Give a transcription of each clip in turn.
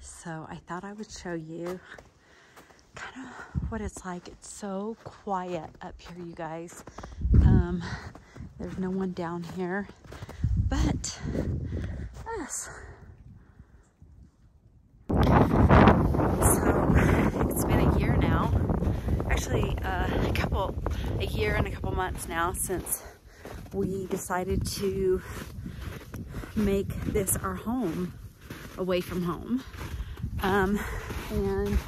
So I thought I would show you kind of what it's like. It's so quiet up here, you guys. Um, there's no one down here, but us. So it's been a year now, actually uh, a couple, a year and a couple months now since we decided to make this our home away from home. Um, and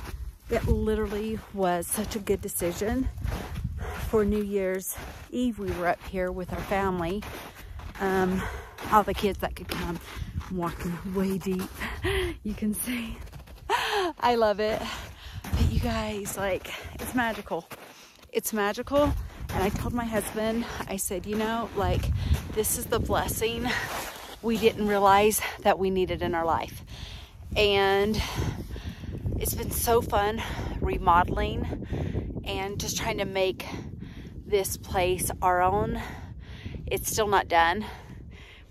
it literally was such a good decision. For New Year's Eve, we were up here with our family. Um, all the kids that could come walking way deep. You can see. I love it. But you guys, like, it's magical. It's magical. And I told my husband, I said, you know, like, this is the blessing we didn't realize that we needed in our life. And it's been so fun remodeling and just trying to make this place our own. It's still not done.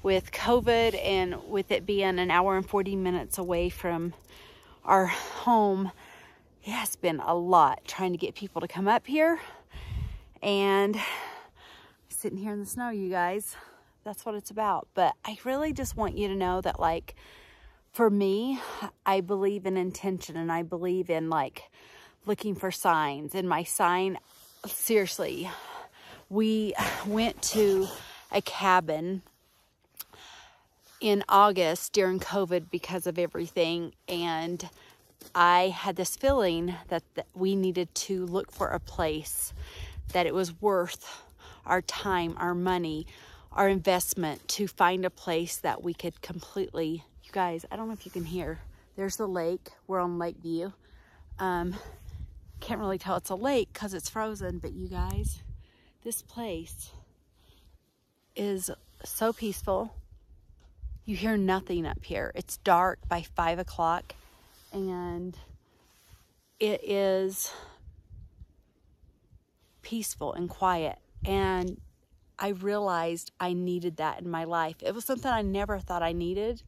With COVID and with it being an hour and 40 minutes away from our home, it has been a lot trying to get people to come up here. And sitting here in the snow, you guys, that's what it's about. But I really just want you to know that like, for me, I believe in intention and I believe in like looking for signs. And my sign, seriously, we went to a cabin in August during COVID because of everything. And I had this feeling that, that we needed to look for a place that it was worth our time, our money, our investment to find a place that we could completely you guys, I don't know if you can hear. There's the lake. We're on Lakeview. Um, can't really tell it's a lake because it's frozen, but you guys, this place is so peaceful. You hear nothing up here. It's dark by five o'clock and it is peaceful and quiet. And I realized I needed that in my life. It was something I never thought I needed.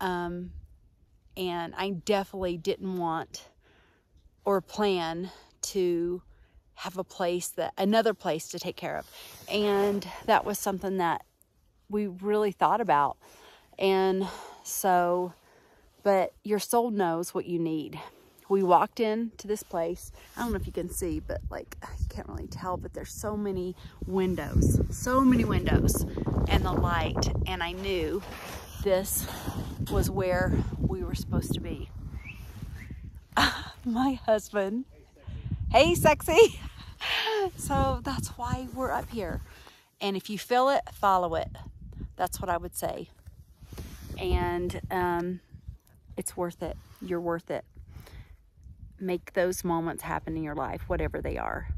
Um, and I definitely didn't want or plan to have a place that another place to take care of. And that was something that we really thought about. And so, but your soul knows what you need. We walked in to this place. I don't know if you can see, but like, you can't really tell, but there's so many windows, so many windows and the light. And I knew this was where we were supposed to be. My husband. Hey, sexy. so that's why we're up here. And if you feel it, follow it. That's what I would say. And um, it's worth it. You're worth it. Make those moments happen in your life, whatever they are.